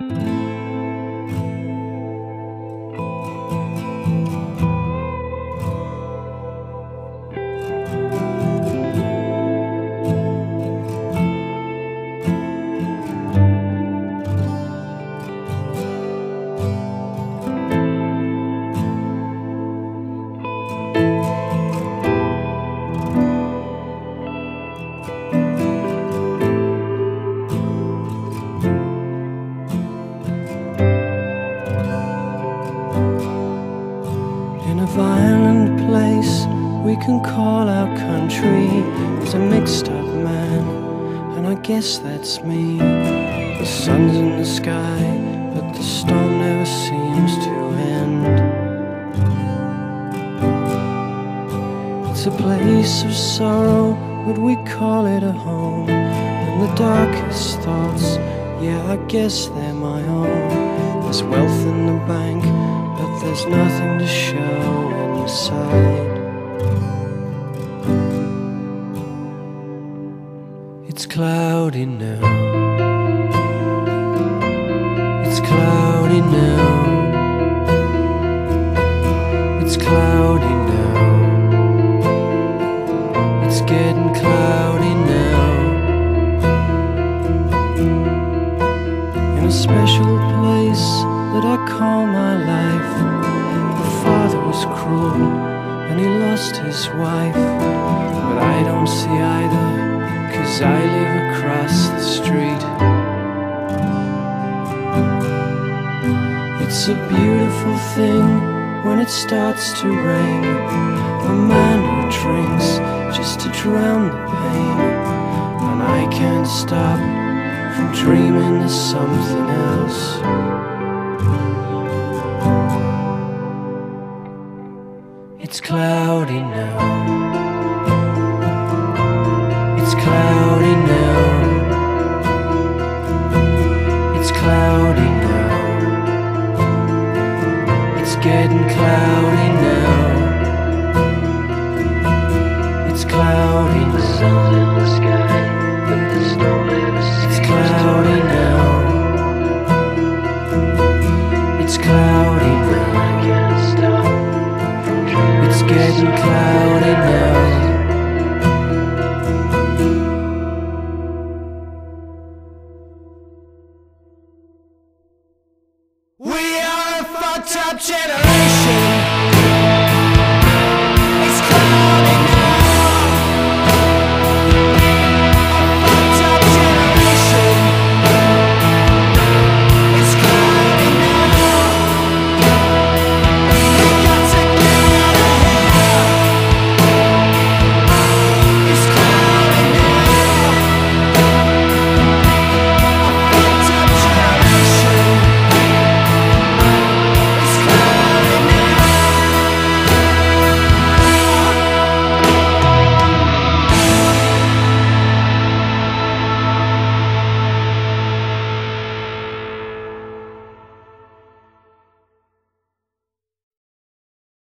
In a violent place we can call our country It's a mixed up man, and I guess that's me. The sun's in the sky, but the storm never seems to end. It's a place of sorrow, but we call it a home. And the darkest thoughts, yeah, I guess they're my own. There's wealth in the bank, but there's nothing to show inside. It's cloudy now. It's cloudy now. It's cloudy now. It's getting cloudy lost his wife. But I don't see either, cause I live across the street. It's a beautiful thing when it starts to rain. A man who drinks just to drown the pain. And I can't stop from dreaming of something else. We